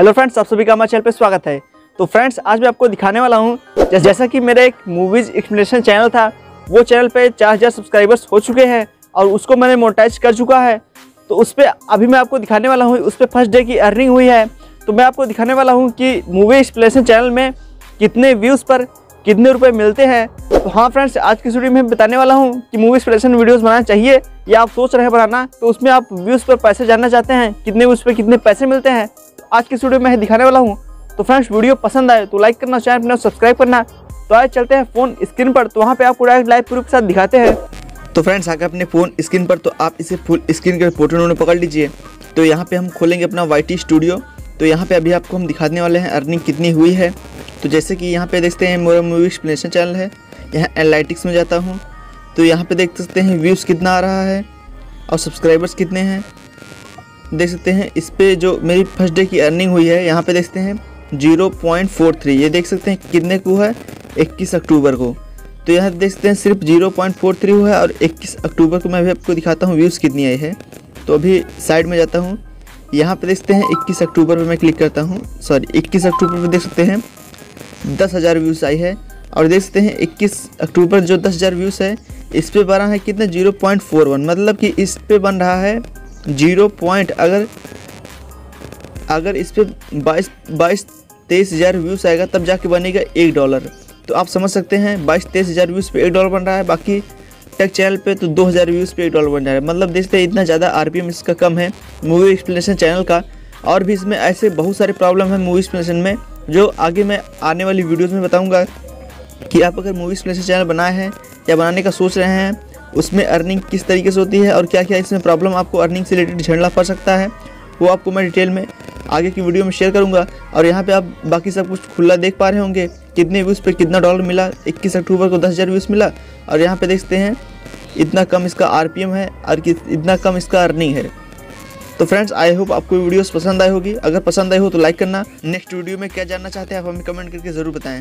Hello friends, आप सभी का हमारे चैनल पे स्वागत है। तो फ्रेंड्स, आज मैं आपको दिखाने वाला हूँ, जैसा कि मेरा एक मूवीज़ एक्सप्लेनेशन चैनल था, वो चैनल पे चार हज़ार सब्सक्राइबर्स हो चुके हैं और उसको मैंने मोनेटाइज कर चुका है। तो उस पर अभी मैं आपको दिखाने वाला हूँ, उस पर फ़र्स्ट डे की अर्निंग हुई है। तो मैं आपको दिखाने वाला हूँ कि मूवी एक्सप्लेनेशन चैनल में कितने व्यूज़ पर कितने रुपए मिलते हैं? तो हाँ फ्रेंड्स आज की वीडियो में बताने वाला हूँ कि मूवी एक्सप्लेनेशन वीडियोस बनाना चाहिए या आप सोच रहे हैं बनाना तो उसमें आप व्यूज़ पर पैसे जानना चाहते हैं, कितने व्यूज़ पर कितने पैसे मिलते हैं तो आज की वीडियो में दिखाने वाला हूँ। तो फ्रेंड्स वीडियो पसंद आए तो लाइक करना चैनल अपना सब्सक्राइब करना। तो आज चलते हैं फ़ोन स्क्रीन पर तो वहाँ पे आपको डायरेक्ट लाइव प्रूफ के साथ दिखाते हैं। तो फ्रेंड्स आगे अपने फ़ोन स्क्रीन पर तो आप इसे फुल स्क्रीन के फ़ोटो उन्होंने पकड़ लीजिए। तो यहाँ पे हम खोलेंगे अपना वाई स्टूडियो तो यहाँ पे अभी आपको हम दिखाने वाले हैं अर्निंग कितनी हुई है। तो जैसे कि यहाँ पे देखते हैं, मेरा मूवी एक्सप्लेनेशन चैनल है। यहाँ एनालिटिक्स में जाता हूँ। तो यहाँ पे देख सकते हैं व्यूज़ कितना आ रहा है और सब्सक्राइबर्स कितने हैं। देख सकते हैं, इस पर जो मेरी फ़र्स्ट डे की अर्निंग हुई है, यहाँ पे देखते हैं ज़ीरो पॉइंट फोर थ्री ये देख सकते हैं कितने को है? इक्कीस अक्टूबर को। तो यहाँ देख सकते हैं, सिर्फ़ ज़ीरो पॉइंट फोर थ्री हुआ है और इक्कीस अक्टूबर को मैं अभी आपको दिखाता हूँ व्यूज़ कितनी आई है। तो अभी साइड में जाता हूँ। यहाँ पे देखते हैं, इक्कीस अक्टूबर पे मैं क्लिक करता हूँ। सॉरी इक्कीस अक्टूबर पे देख सकते हैं दस हज़ार व्यूज़ आई है। और देख सकते हैं, इक्कीस अक्टूबर जो दस हज़ार व्यूज़ है, इस पे बना है कितने? Zero point four one. मतलब कि इस पे बन रहा है ज़ीरो पॉइंट अगर अगर इस पे बाईस बाईस तेईस हज़ार व्यूज़ आएगा, तब जाके बनेगा एक डॉलर तो आप समझ सकते हैं, बाईस तेईस हज़ार व्यूज़ पे एक डॉलर बन रहा है, बाकी टेक चैनल पे तो दो हज़ार व्यूज़ पे एक डॉलर बन रहा है। मतलब देखते हैं, इतना ज़्यादा आरपीएम इसका कम है मूवी एक्सप्लेनेशन चैनल का। और भी इसमें ऐसे बहुत सारे प्रॉब्लम है मूवी एक्सप्लेनेशन में। जो आगे मैं आने वाली वीडियोज़ में बताऊँगा कि आप अगर मूवी एक्सप्लेनेशन चैनल बनाए हैं या बनाने का सोच रहे हैं उसमें अर्निंग किस तरीके से होती है और क्या क्या इसमें प्रॉब्लम आपको अर्निंग से रिलेटेड झेलना पड़ सकता है वो आपको मैं डिटेल में आगे की वीडियो में शेयर करूँगा। और यहाँ पे आप बाकी सब कुछ खुला देख पा रहे होंगे कितने व्यूज़ पे कितना डॉलर मिला 21 अक्टूबर को 10,000 व्यूज़ मिला। और यहाँ पे देखते हैं इतना कम इसका आरपीएम है और इतना कम इसका अर्निंग है। तो फ्रेंड्स आई होप आपको वीडियोस पसंद आई होगी। अगर पसंद आई हो तो लाइक करना। नेक्स्ट वीडियो में क्या जानना चाहते हैं आप हमें कमेंट करके ज़रूर बताएँ।